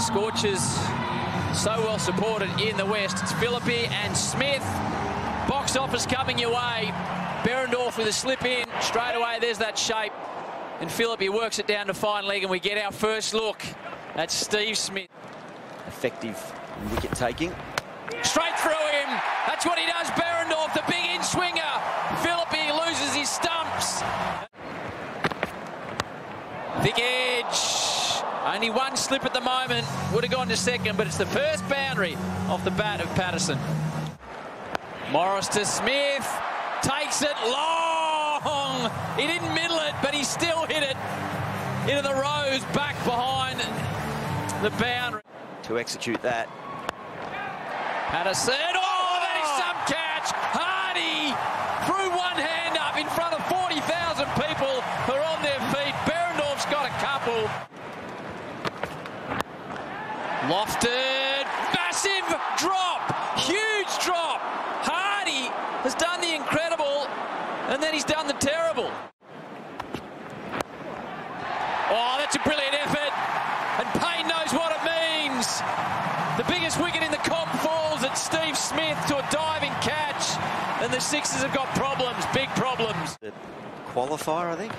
Scorchers so well supported in the West. It's Philippe and Smith. Box office coming your way. Behrendorff with a slip in. Straight away, there's that shape. And Philippe works it down to fine leg, and we get our first look at Steve Smith. Effective wicket taking. Straight through him. That's what he does, Behrendorff, the big in swinger. Philippe loses his stumps. Thick. Only one slip at the moment. Would have gone to second, but it's the first boundary off the bat of Patterson. Morris to Smith. Takes it long. He didn't middle it, but he still hit it into the rows back behind the boundary. To execute that. Patterson. Oh, that is some catch. Hardie threw one hand up in front of 40,000 people who are on their feet. Behrendorff's got a couple. Lofted. Massive drop. Huge drop. Hardie has done the incredible and then he's done the terrible. Oh, that's a brilliant effort. And Payne knows what it means. The biggest wicket in the comp falls at Steve Smith to a diving catch. And the Sixers have got problems, big problems. The qualifier, I think.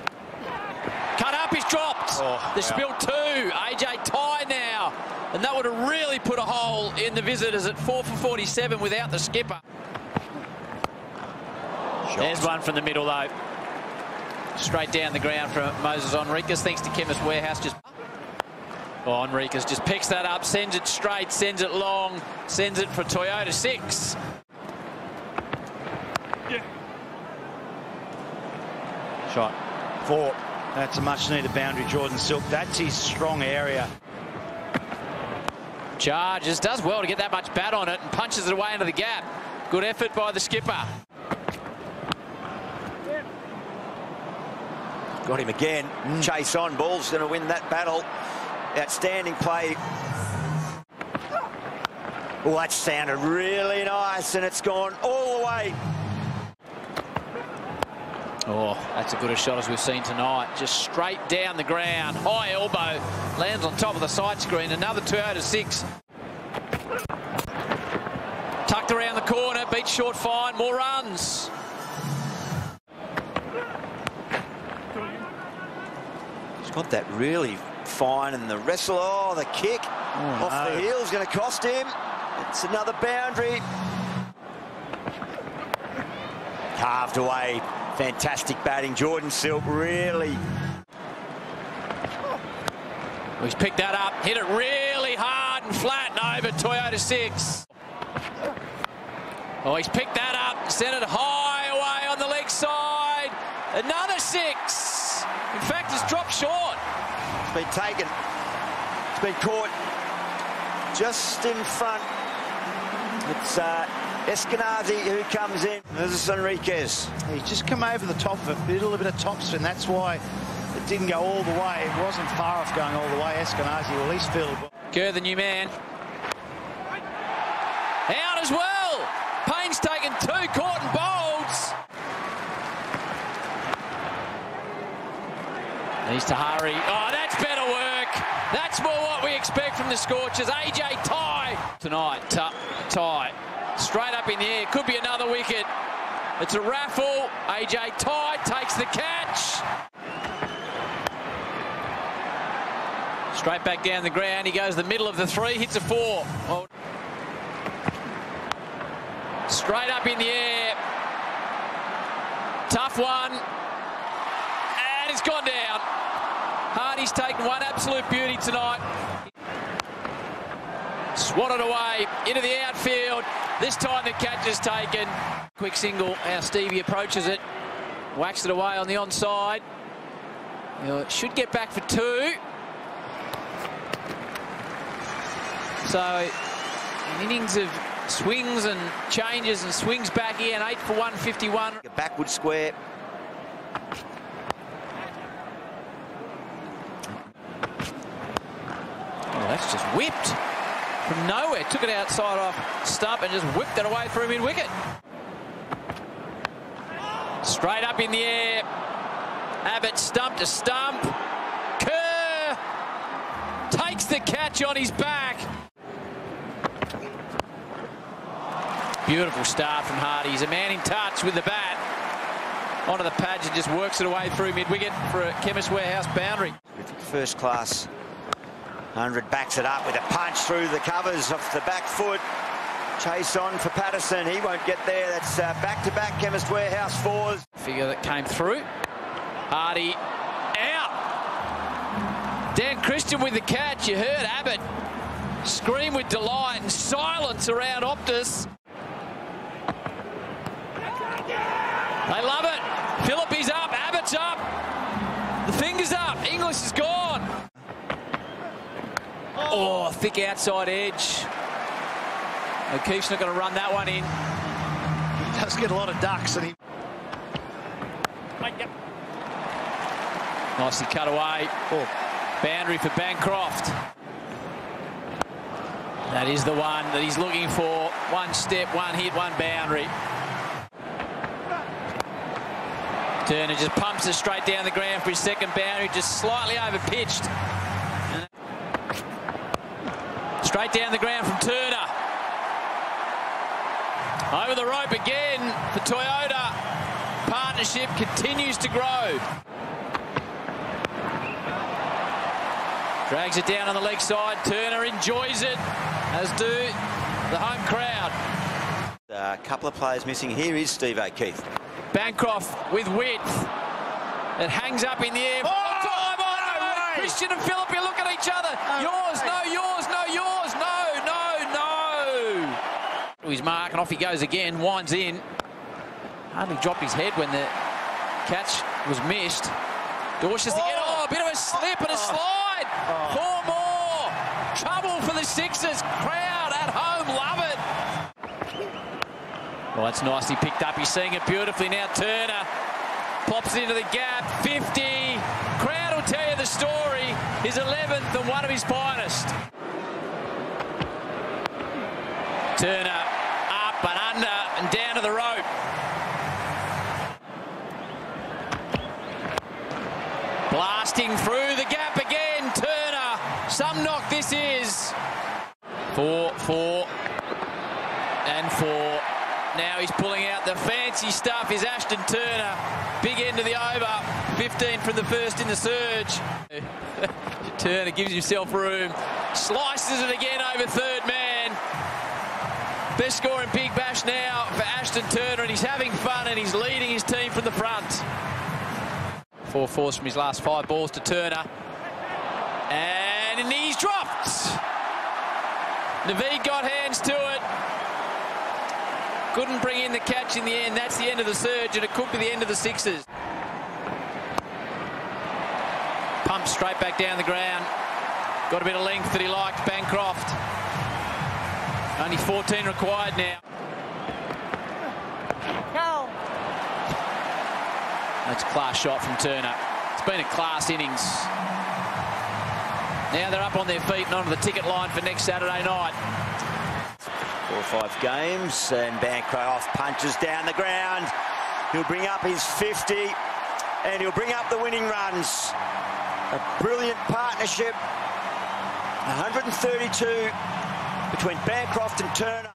Cut up, he's dropped. Oh, There's wow. spill two. AJ Tye now. And that would have really put a hole in the visitors at 4 for 47 without the skipper. There's one from the middle, though. Straight down the ground from Moises Henriques, thanks to Chemist Warehouse. Just oh, Henriques just picks that up, sends it straight, sends it long, sends it for Toyota 6. Shot. Four. That's a much needed boundary, Jordan Silk. That's his strong area. Charges, does well to get that much bat on it and punches it away into the gap. Good effort by the skipper. Got him again. Mm. Chase on. Ball's going to win that battle. Outstanding play. Oh, that sounded really nice, and it's gone all the way. Oh, that's as good a shot as we've seen tonight. Just straight down the ground. High elbow. Lands on top of the side screen. Another two out of six. Tucked around the corner. Beat short fine. More runs. He's got that really fine, and the wrestle, oh, the kick oh, off no. the heel is going to cost him. It's another boundary. Carved away. Fantastic batting. Jordan Silk really Well, he's picked that up. Hit it really hard and flat and over. Toyota 6. Oh, he's picked that up. Sent it high away on the leg side. Another six. In fact, it's dropped short. It's been taken. It's been caught just in front. It's uh, Eskinazi who comes in. This is Henriques. He's just come over the top of it, a little bit of topspin. That's why it didn't go all the way. It wasn't far off going all the way. Eskinazi will at least feel the. Kerr, the new man. Out as well. Payne's taken two caught and bolds. He's Tahari. Oh, that's better work. That's more what we expect from the Scorchers. AJ Tye tonight. Tye, Tye. Straight up in the air. Could be another wicket. It's a raffle. AJ Tye takes the catch. Straight back down the ground. He goes the middle of the three, hits a four. Well, straight up in the air. Tough one. And it's gone down. Hardie's taken one absolute beauty tonight. Swatted away into the outfield. This time the catch is taken. Quick single. How Stevie approaches it. Whacks it away on the onside. You know, it should get back for two. So, an innings of swings and changes and swings back in. Eight for 151. A backward square. Oh, that's just whipped from nowhere. Took it outside off stump and just whipped it away through mid wicket. Straight up in the air. Abbott stump to stump. Kerr takes the catch on his back. Beautiful start from Hardie. He's a man in touch with the bat. Onto the patch and just works it away through mid-wicket for a Chemist Warehouse boundary. First class 100 backs it up with a punch through the covers off the back foot. Chase on for Patterson. He won't get there. That's uh, back-to-back -back Chemist Warehouse fours. Figure that came through. Hardie out. Dan Christian with the catch. You heard Abbott scream with delight and silence around Optus. Oh, thick outside edge. O'Keefe's not going to run that one in. He does get a lot of ducks and he... Nicely cut away. Oh. Boundary for Bancroft. That is the one that he's looking for. One step, one hit, one boundary. Turner just pumps it straight down the ground for his second boundary, just slightly over Straight down the ground from Turner. Over the rope again for Toyota. Partnership continues to grow. Drags it down on the leg side. Turner enjoys it, as do the home crowd. A couple of players missing. Here is Steve O'Keefe. Bancroft with width. It hangs up in the air. Oh, time on no Christian and Philip, you look at each other. No yours, no, yours, no, yours, no, no, no. His mark, and off he goes again. Winds in. Hardly dropped his head when the catch was missed. Dwarshuis oh. again. Oh, a bit of a slip and a oh. slide. Oh. Four more. Trouble for the Sixers. Crowd at home love it. Well, that's nicely picked up. He's seeing it beautifully now. Turner pops into the gap. 50. Will tell you the story. His 11th and one of his finest. Turner up and under and down to the rope. Blasting through the gap again. Turner. Some knock this is. Four, four, and four. Now he's pulling out the fancy stuff is Ashton Turner. Big end of the over. 15 from the first in the surge. Turner gives himself room. Slices it again over third man. Best score in Big Bash now for Ashton Turner, and he's having fun and he's leading his team from the front. Four fours from his last five balls to Turner. And he's dropped. Naveed got hands to it. Couldn't bring in the catch in the end. That's the end of the surge, and it could be the end of the Sixers. Pump straight back down the ground. Got a bit of length that he liked, Bancroft. Only 14 required now. No. That's a class shot from Turner. It's been a class innings. Now they're up on their feet and onto the ticket line for next Saturday night. Four or five games, and Bancroft punches down the ground. He'll bring up his 50, and he'll bring up the winning runs. A brilliant partnership. 132 between Bancroft and Turner.